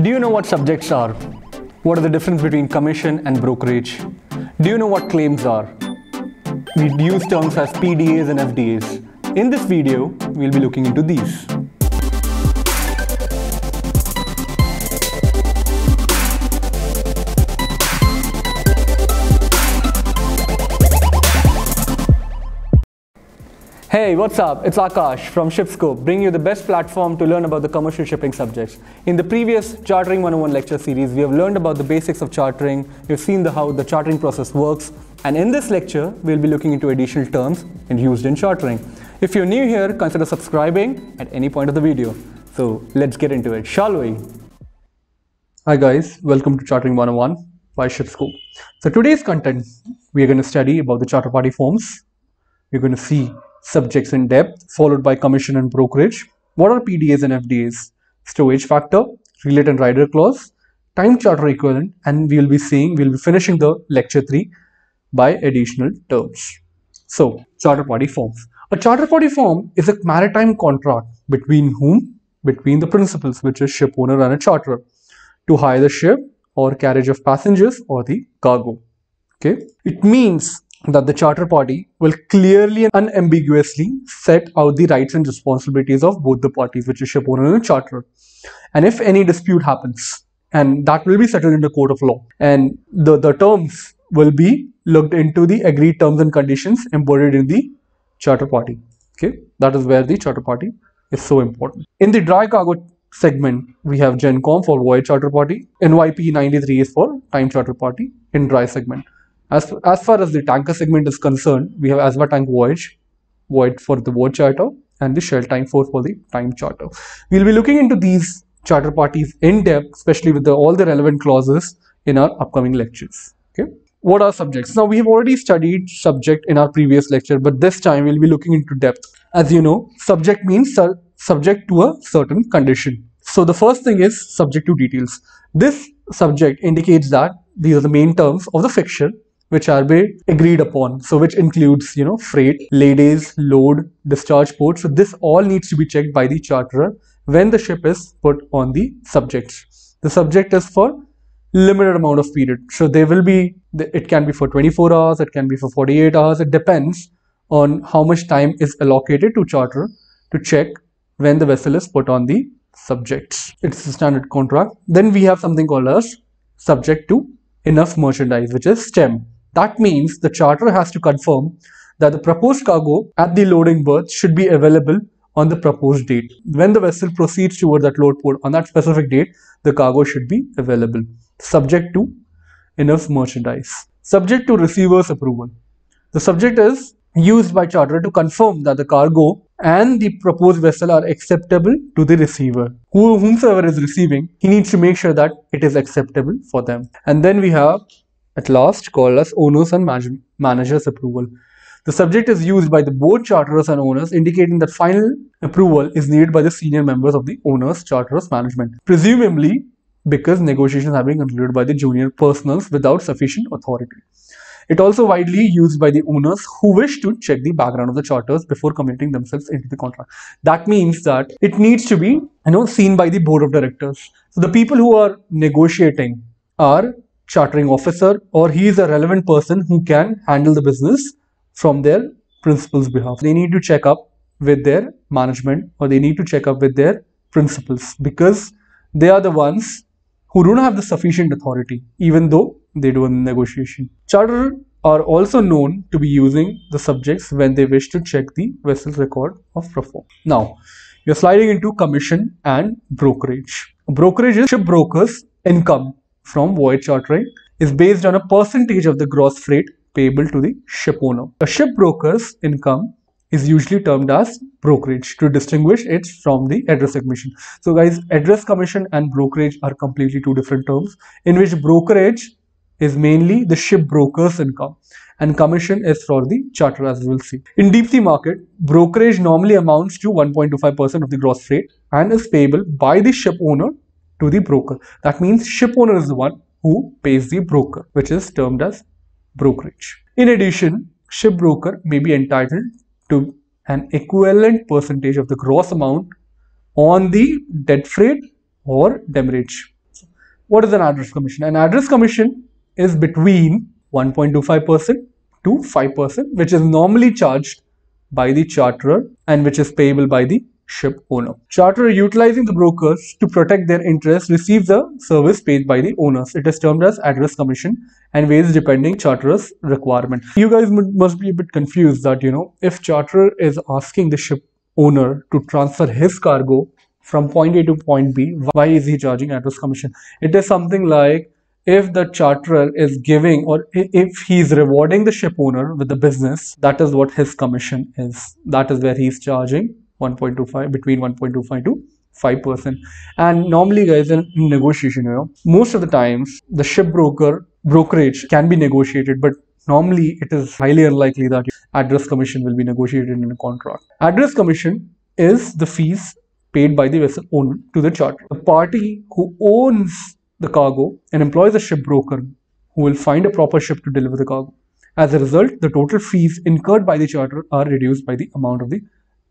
Do you know what subjects are? What are the difference between commission and brokerage? Do you know what claims are? We use terms as PDAs and FDAs. In this video, we'll be looking into these. Hey, what's up? It's Akash from Shipscope, bringing you the best platform to learn about the commercial shipping subjects. In the previous Chartering 101 lecture series, we have learned about the basics of chartering, we've seen the, how the chartering process works, and in this lecture, we'll be looking into additional terms and used in chartering. If you're new here, consider subscribing at any point of the video. So let's get into it, shall we? Hi guys, welcome to Chartering 101 by Shipscope. So today's content, we are going to study about the charter party forms. We're going to see subjects in depth, followed by commission and brokerage. What are PDAs and FDAs? Stowage factor, relet and rider clause, time charter equivalent, and we will be seeing, we'll be finishing the lecture 3 by additional terms. So, charter party forms. A charter party form is a maritime contract between whom? Between the principals, which is ship owner and a charterer, to hire the ship or carriage of passengers or the cargo. Okay, it means that the charter party will clearly and unambiguously set out the rights and responsibilities of both the parties, which is ship owner and charterer. And if any dispute happens, and that will be settled in the court of law, and the, the terms will be looked into the agreed terms and conditions embodied in the charter party. Okay, that is where the charter party is so important. In the dry cargo segment, we have GENCON for voyage charter party, NYPE 93 is for time charter party in dry segment. As, as far as the tanker segment is concerned, we have ASBA Tank Voyage, Void for the voyage charter, and the Shell Time 4 for the time charter. We'll be looking into these charter parties in depth, especially with the, all the relevant clauses in our upcoming lectures. Okay. What are subjects? Now, we have already studied subject in our previous lecture, but this time we'll be looking into depth. As you know, subject means su subject to a certain condition. So the first thing is subject to details. This subject indicates that these are the main terms of the fixture which are be agreed upon. So which includes you know freight laydays load discharge port. So this all needs to be checked by the charterer when the ship is put on the subject. the subject is for limited amount of period. So there will be it can be for 24 hours it can be for 48 hours. It depends on how much time is allocated to charter to check when the vessel is put on the subjects. It's a standard contract. Then we have something called as subject to enough merchandise which is stem that means the charter has to confirm that the proposed cargo at the loading berth should be available on the proposed date. When the vessel proceeds toward that load port on that specific date, the cargo should be available, subject to enough merchandise. Subject to receiver's approval. The subject is used by charter to confirm that the cargo and the proposed vessel are acceptable to the receiver. Who, whomsoever is receiving, he needs to make sure that it is acceptable for them. And then we have at last called as owners and managers approval. The subject is used by the board charterers and owners, indicating that final approval is needed by the senior members of the owners, charterers, management, presumably because negotiations have been concluded by the junior personals without sufficient authority. It also widely used by the owners who wish to check the background of the charters before committing themselves into the contract. That means that it needs to be you know seen by the board of directors. So the people who are negotiating are chartering officer or he is a relevant person who can handle the business from their principal's behalf. They need to check up with their management or they need to check up with their principals because they are the ones who don't have the sufficient authority even though they do a negotiation. Charter are also known to be using the subjects when they wish to check the vessel's record of perform. Now, you're sliding into commission and brokerage. Brokerage is ship brokers income from voyage chartering is based on a percentage of the gross freight payable to the ship owner. A ship broker's income is usually termed as brokerage to distinguish it from the address commission. So guys, address commission and brokerage are completely two different terms in which brokerage is mainly the ship broker's income and commission is for the charter as we will see. In deep sea market, brokerage normally amounts to 1.25% of the gross freight and is payable by the ship owner to the broker. That means ship owner is the one who pays the broker, which is termed as brokerage. In addition, ship broker may be entitled to an equivalent percentage of the gross amount on the dead freight or demurrage. What is an address commission? An address commission is between 1.25% to 5%, which is normally charged by the charterer and which is payable by the ship owner. Charter utilizing the brokers to protect their interests receives a service paid by the owners. It is termed as address commission and varies depending charterer's requirement. You guys must be a bit confused that, you know, if charterer is asking the ship owner to transfer his cargo from point A to point B, why is he charging address commission? It is something like if the charterer is giving or if he's rewarding the ship owner with the business, that is what his commission is. That is where he's charging 1.25 between 1.25 to 5%. And normally guys in negotiation, you know, most of the times the ship broker brokerage can be negotiated, but normally it is highly unlikely that address commission will be negotiated in a contract. Address commission is the fees paid by the vessel owner to the charter. The party who owns the cargo and employs a shipbroker who will find a proper ship to deliver the cargo. As a result, the total fees incurred by the charter are reduced by the amount of the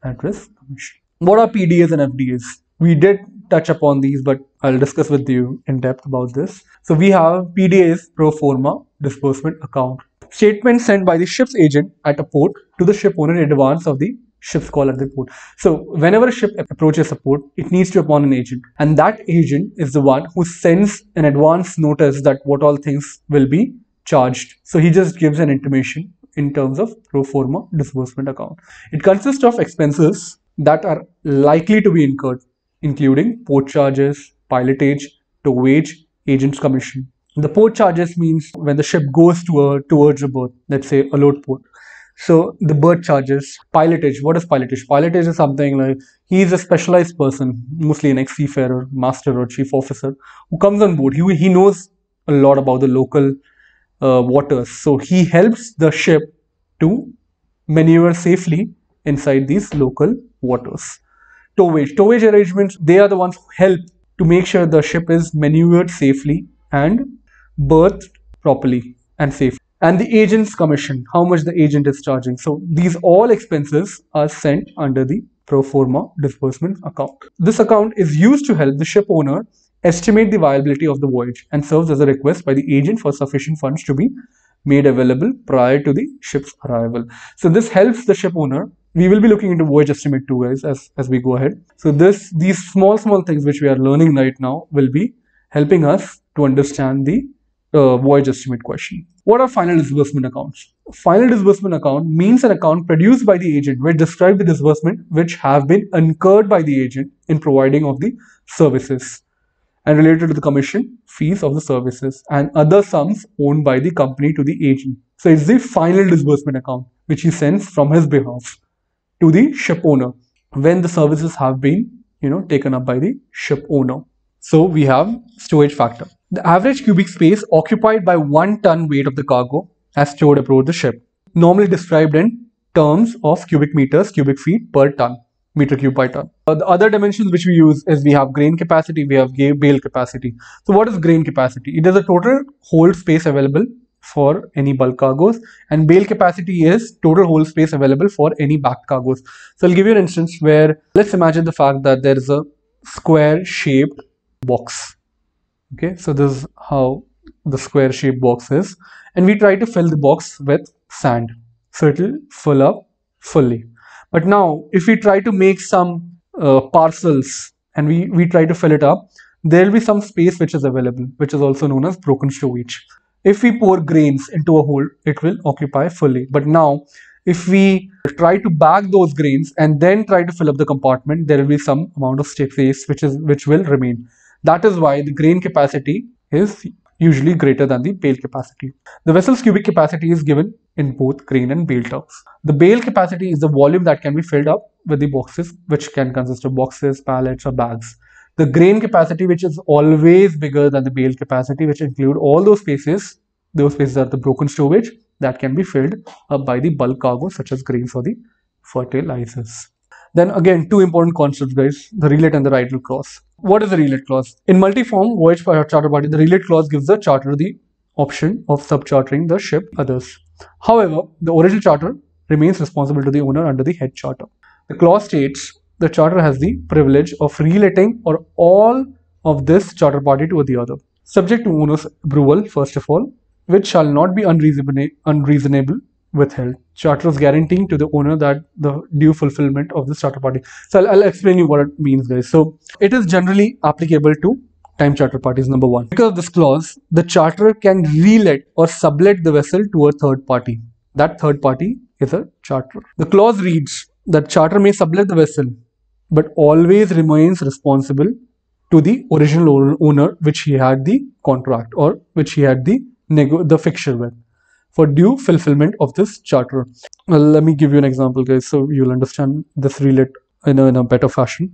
address commission. What are PDAs and FDAs? We did touch upon these, but I'll discuss with you in depth about this. So we have PDAs pro forma disbursement account. Statement sent by the ship's agent at a port to the ship owner in advance of the ship's call at the port. So whenever a ship approaches a port, it needs to appoint an agent. And that agent is the one who sends an advance notice that what all things will be charged. So he just gives an intimation in terms of pro forma disbursement account. It consists of expenses that are likely to be incurred, including port charges, pilotage, towage, agent's commission. The port charges means when the ship goes to a, towards a berth, let's say a load port. So the berth charges, pilotage. What is pilotage? Pilotage is something like he's a specialized person, mostly an ex-seafarer, master or chief officer, who comes on board. He, he knows a lot about the local uh, waters. So he helps the ship to maneuver safely inside these local waters. Towage. Towage arrangements, they are the ones who help to make sure the ship is maneuvered safely and berthed properly and safely. and the agent's commission, how much the agent is charging. So these all expenses are sent under the pro forma disbursement account. This account is used to help the ship owner estimate the viability of the voyage and serves as a request by the agent for sufficient funds to be made available prior to the ship's arrival. So this helps the ship owner. We will be looking into voyage estimate too guys as, as we go ahead. So this these small small things which we are learning right now will be helping us to understand the uh, voyage estimate question. What are final disbursement accounts? Final disbursement account means an account produced by the agent which describe the disbursement which have been incurred by the agent in providing of the services and related to the commission fees of the services and other sums owned by the company to the agent. So it's the final disbursement account which he sends from his behalf to the ship owner when the services have been you know taken up by the ship owner. So we have stowage factor. The average cubic space occupied by one ton weight of the cargo as stored aboard the ship, normally described in terms of cubic meters, cubic feet per ton, meter cube by ton. Uh, the other dimensions which we use is we have grain capacity, we have bale capacity. So what is grain capacity? It is a total hold space available for any bulk cargoes and bale capacity is total hold space available for any backed cargoes. So I'll give you an instance where let's imagine the fact that there is a square shaped box okay so this is how the square shaped box is and we try to fill the box with sand so it will fill up fully but now if we try to make some uh, parcels and we we try to fill it up there will be some space which is available which is also known as broken stowage. If we pour grains into a hole it will occupy fully. But now if we try to bag those grains and then try to fill up the compartment there will be some amount of space which is which will remain. That is why the grain capacity is usually greater than the bale capacity. The vessel's cubic capacity is given in both grain and bale terms. The bale capacity is the volume that can be filled up with the boxes, which can consist of boxes, pallets, or bags. The grain capacity, which is always bigger than the bale capacity, which include all those spaces, those spaces are the broken stowage that can be filled up by the bulk cargo, such as grains or the fertilizers. Then again, two important concepts, guys, the relet and the relit clause. What is the relet clause? In multi-form voyage charter party, the relet clause gives the charter the option of subchartering the ship others. However, the original charter remains responsible to the owner under the head charter. The clause states the charter has the privilege of reletting or all of this charter party to the other. subject to owner's approval, first of all, which shall not be unreasonable, unreasonable withheld. Charters guaranteeing to the owner that the due fulfillment of the charter party. So I'll, I'll explain you what it means, guys. So it is generally applicable to time charter parties, number one. Because of this clause, the charter can relet or sublet the vessel to a third party. That third party is a charter. The clause reads that charter may sublet the vessel, but always remains responsible to the original owner which he had the contract or which he had the the fixture with for due fulfillment of this charter. Well, let me give you an example, guys, so you'll understand this relet in a, in a better fashion.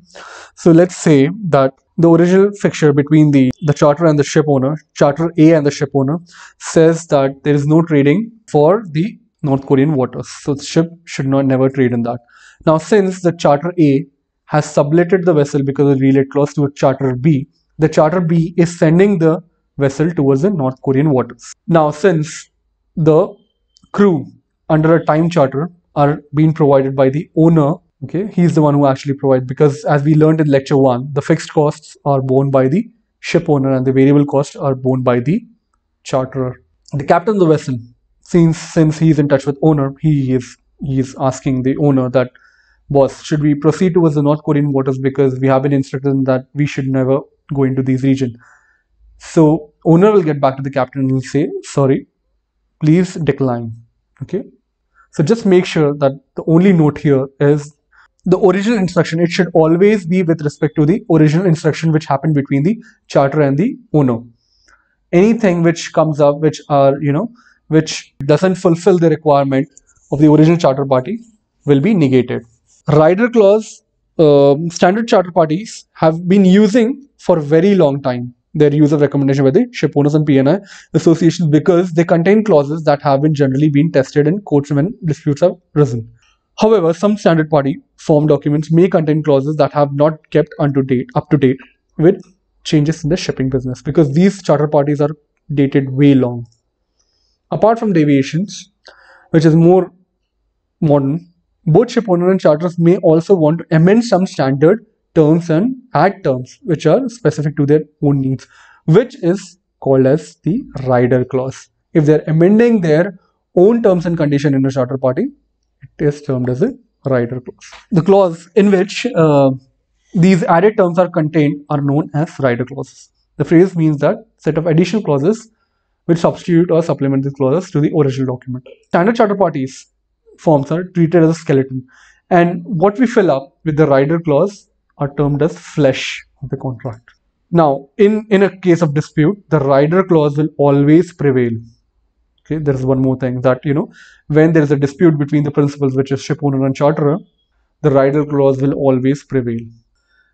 So let's say that the original fixture between the, the charter and the ship owner, charter A and the ship owner, says that there is no trading for the North Korean waters. So the ship should not never trade in that. Now, since the charter A has subletted the vessel because of the relet clause to a charter B, the charter B is sending the vessel towards the North Korean waters. Now, since the crew under a time charter are being provided by the owner okay? He's the one who actually provides because as we learned in lecture one the fixed costs are borne by the ship owner and the variable costs are borne by the charterer. The captain of the vessel since since he's in touch with owner he is he is asking the owner that boss should we proceed towards the north korean waters? Because we have been instructed that we should never go into these region. So owner will get back to the captain and he'll say sorry please decline okay? So just make sure that the only note here is the original instruction. It should always be with respect to the original instruction which happened between the charter and the owner. Anything which comes up which are you know which doesn't fulfill the requirement of the original charter party will be negated. Rider clause uh, standard charter parties have been using for a very long time their use of recommendation by the ship owners and P&I associations because they contain clauses that have been generally been tested in courts when disputes have risen. However, some standard party form documents may contain clauses that have not kept up to date, up to date with changes in the shipping business because these charter parties are dated way long. Apart from deviations, which is more modern, both ship owner and charters may also want to amend some standard terms and add terms which are specific to their own needs, which is called as the rider clause. If they're amending their own terms and condition in a charter party, it is termed as a rider clause. The clause in which uh, these added terms are contained are known as rider clauses. The phrase means that set of additional clauses which substitute or supplement the clauses to the original document. Standard charter parties forms are treated as a skeleton and what we fill up with the rider clause are termed as flesh of the contract. Now, in, in a case of dispute, the rider clause will always prevail. Okay, there is one more thing that, you know, when there is a dispute between the principals, which is ship owner and charterer, the rider clause will always prevail.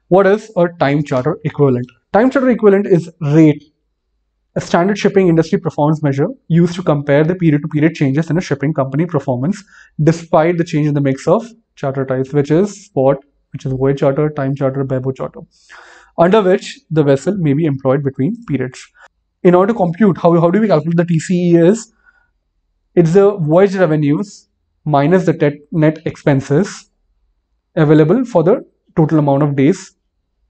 What is a time charter equivalent? Time charter equivalent is rate, a standard shipping industry performance measure used to compare the period to period changes in a shipping company performance despite the change in the mix of charter types, which is spot, which is voyage charter, time charter, bareboat charter, under which the vessel may be employed between periods. In order to compute, how, how do we calculate the TCE is, it's the voyage revenues minus the net expenses available for the total amount of days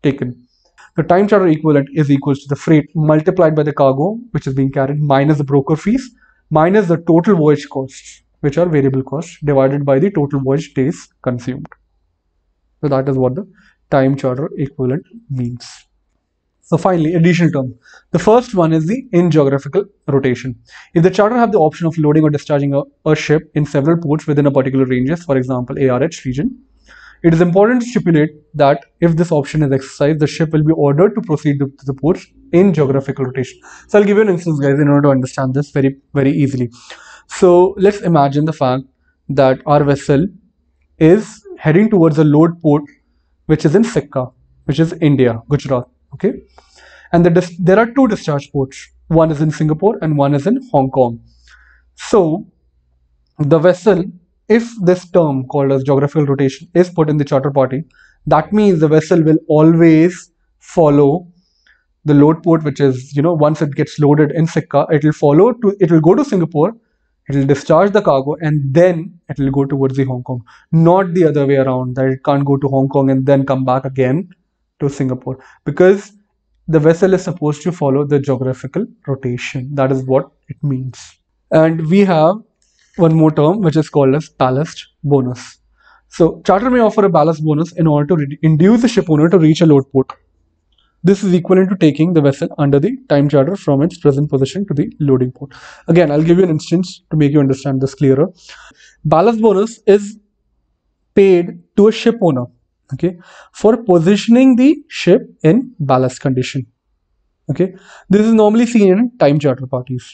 taken. The time charter equivalent is equals to the freight multiplied by the cargo which is being carried minus the broker fees minus the total voyage costs which are variable costs divided by the total voyage days consumed. So that is what the time charter equivalent means. So finally, additional term. The first one is the in geographical rotation. If the charter have the option of loading or discharging a, a ship in several ports within a particular ranges, for example, ARH region, it is important to stipulate that if this option is exercised, the ship will be ordered to proceed to, to the ports in geographical rotation. So I'll give you an instance, guys, in order to understand this very, very easily. So let's imagine the fact that our vessel is heading towards a load port which is in Sikka, which is India, Gujarat. Okay, and the there are two discharge ports. One is in Singapore and one is in Hong Kong. So the vessel, if this term called as geographical rotation is put in the charter party, that means the vessel will always follow the load port, which is you know once it gets loaded in Sikka, it will follow to it will go to Singapore it will discharge the cargo and then it will go towards the Hong Kong, not the other way around that it can't go to Hong Kong and then come back again to Singapore because the vessel is supposed to follow the geographical rotation. That is what it means. And we have one more term which is called as ballast bonus. So charter may offer a ballast bonus in order to induce the ship owner to reach a load port. This is equivalent to taking the vessel under the time charter from its present position to the loading port. Again, I'll give you an instance to make you understand this clearer. Ballast bonus is paid to a ship owner okay for positioning the ship in ballast condition okay this is normally seen in time charter parties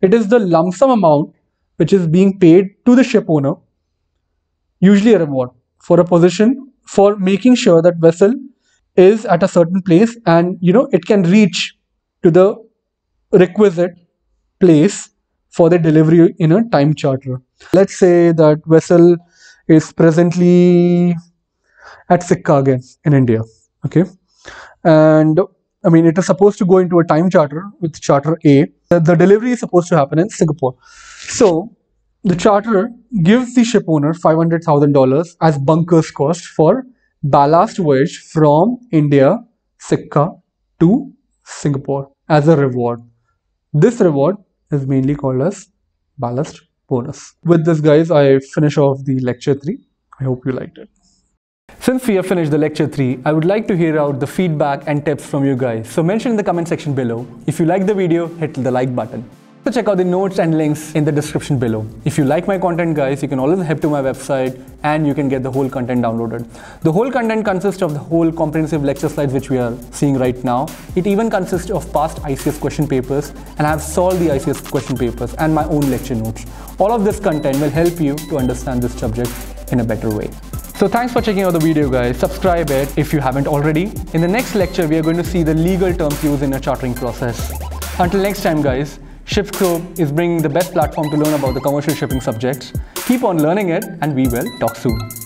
it is the lump sum amount which is being paid to the ship owner usually a reward for a position for making sure that vessel is at a certain place and you know it can reach to the requisite place for the delivery in a time charter let's say that vessel is presently at Sikka again in India. Okay. And I mean, it is supposed to go into a time charter with charter A. The delivery is supposed to happen in Singapore. So the charter gives the ship owner $500,000 as bunkers cost for ballast voyage from India, Sikka to Singapore as a reward. This reward is mainly called as ballast bonus. With this guys, I finish off the lecture 3. I hope you liked it. Since we have finished the lecture 3, I would like to hear out the feedback and tips from you guys. So mention in the comment section below. If you like the video, hit the like button. So check out the notes and links in the description below. If you like my content guys, you can always head to my website and you can get the whole content downloaded. The whole content consists of the whole comprehensive lecture slides which we are seeing right now. It even consists of past ICS question papers and I have solved the ICS question papers and my own lecture notes. All of this content will help you to understand this subject in a better way. So thanks for checking out the video guys. Subscribe it if you haven't already. In the next lecture, we are going to see the legal terms used in a chartering process. Until next time guys, ShipScope is bringing the best platform to learn about the commercial shipping subjects. Keep on learning it and we will talk soon.